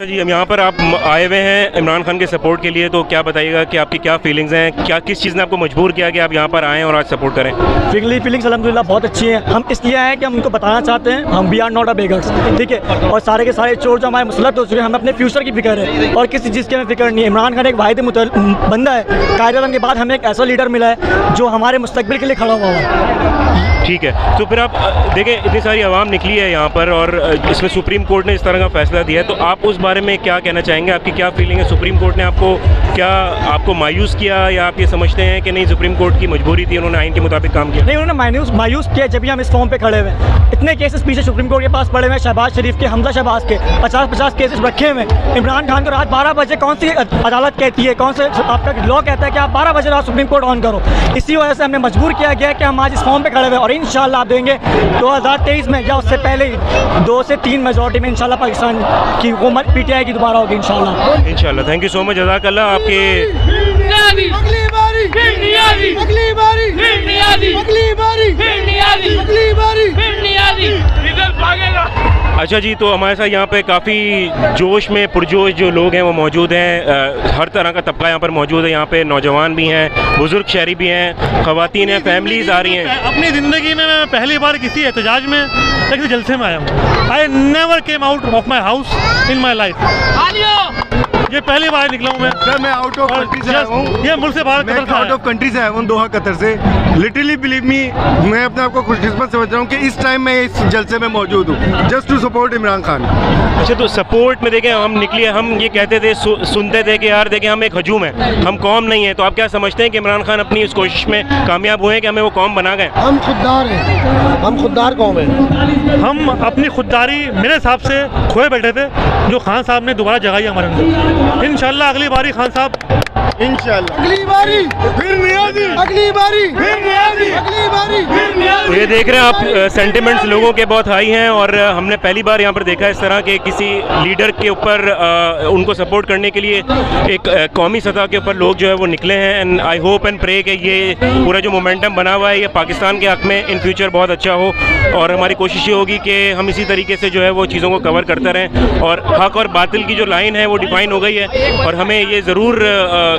जी हम यहाँ पर आप आए हुए हैं इमरान खान के सपोर्ट के लिए तो क्या बताइएगा कि आपकी क्या फीलिंग्स हैं? क्या किस चीज़ ने आपको मजबूर किया कि आप यहाँ पर आएँ और आज सपोर्ट करें? फिगली फीलिंग्स अलहमदिल्ला बहुत अच्छी हैं। हम इसलिए आए हैं कि हम उनको बताना चाहते हैं हम we are not a beggars ठीक है? और सारे के सारे चोर जो हमारे मुसलत हो चुके हैं हमें अपने फ्यूचर की फ़िक्र है। और किसी चीज़ की हमें फ़िक्र नहीं है। इमरान खान एक वाहिद बंदा है। कायद के बाद हमें एक ऐसा लीडर मिला है जो हमारे मुस्तकबिल के लिए खड़ा हुआ है। ठीक है तो फिर आप देखें इतनी सारी आवाम निकली है यहाँ पर और इसमें सुप्रीम कोर्ट ने इस तरह का फैसला दिया है तो आप उस बारे में क्या कहना चाहेंगे? आपकी क्या फीलिंग है? सुप्रीम कोर्ट ने आपको क्या, आपको मायूस किया या आप ये समझते हैं कि नहीं सुप्रीम कोर्ट की मजबूरी थी, उन्होंने आइन के मुताबिक काम किया? नहीं, उन्होंने मायूस मायूस किया जब भी हम इस फॉर्म पे खड़े हुए इतने केसेस पीछे सुप्रीम कोर्ट के पास पड़े हुए शहबाज शरीफ के, हमजा शहबाज के पचास पचास केसेस रखे हुए इमरान खान को रात बारह बजे कौन सी अदालत कहती है? कौन से, आपका लॉ कहता है कि आप बारह बजे रात सुप्रीम कोर्ट ऑन करो। इसी वजह से हमने मजबूर किया गया कि हम आज इस फॉर्म पर खड़े हुए और इन आप देंगे दो हज़ार तेईस में या उससे पहले दो से तीन मेजोरिटी में इंशाल्लाह पाकिस्तान की हुकूमत पी टी आई की दोबारा होगी इंशाल्लाह। इंशाल्लाह थैंक यू सो मच जजाकल्ला आपके अगली बारी। अगली बारी। अच्छा जी तो हमारे साथ यहाँ पे काफ़ी जोश में पुरजोश जो लोग हैं वो मौजूद हैं। हर तरह का तबका यहाँ पर मौजूद है। यहाँ पे नौजवान भी हैं बुज़ुर्ग शहरी भी हैं खवातीन हैं फैमिलीज़ आ रही हैं। अपनी ज़िंदगी में मैं पहली बार किसी एहतजाज में किसी जलसे में आया हूँ। I never came out of my house in my life ये पहली बार निकला हूँ मैं। सर मैं आउट ऑफ़ कंट्री से आया हूँ। ये मुल्क से बाहर मैं कतर से आउट ऑफ़ कंट्री से आया हूँ दोहा कतर से। लिटरली बिलीव मी मैं अपने आप को खुशकिस्मत समझ रहा हूँ कि इस टाइम मैं इस जलसे में मौजूद हूँ। Just to support Imran Khan अच्छा तो सपोर्ट में देखें हम निकले हम ये कहते थे सु, सुनते थे कि यार देखें हम एक हजूम है। हम कौम नहीं है तो आप क्या समझते हैं कि इमरान खान अपनी इस कोशिश में कामयाब हुए हैं कि हमें वो कौम बना गए? हम खुददार हैं। हम खुददार कौम हैं। हम अपनी खुददारी मेरे हिसाब से खोए बैठे थे जो खान साहब ने दोबारा जगाई हमारे अंदर। इन अगली बारी खान साहब। इंशाल्लाह। अगली बारी। फिर नियाजी अगली बारी। फिर नियाजी अगली बारी। देख रहे हैं आप सेंटिमेंट्स लोगों के बहुत हाई हैं और हमने पहली बार यहाँ पर देखा इस तरह के किसी लीडर के ऊपर उनको सपोर्ट करने के लिए एक कौमी सतह के ऊपर लोग जो है वो निकले हैं and I hope and pray कि ये पूरा जो मोमेंटम बना हुआ है, ये पाकिस्तान के हक में इन फ्यूचर बहुत अच्छा हो और हमारी कोशिश ये होगी कि हम इसी तरीके से जो है वो चीज़ों को कवर करते रहें और हक और बातिल की जो लाइन है वो डिफाइन हो गई है और हमें ये ज़रूर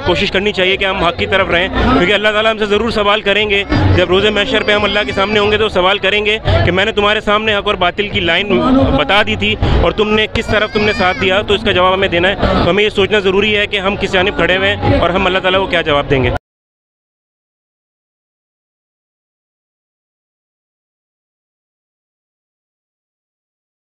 कोशिश करनी चाहिए कि हम हक की तरफ़ रहें क्योंकि अल्लाह ताला हमसे ज़रूर सवाल करेंगे। जब रोज़े मैशर पे हम अल्लाह के सामने होंगे तो सवाल करेंगे कि मैंने तुम्हारे सामने हक और बातिल की लाइन बता दी थी और तुमने किस तरफ़ तुमने साथ दिया तो इसका जवाब हमें देना है। तो हमें ये सोचना ज़रूरी है कि हम किस जानब खड़े हुए हैं और हम अल्लाह ताला को क्या जवाब देंगे।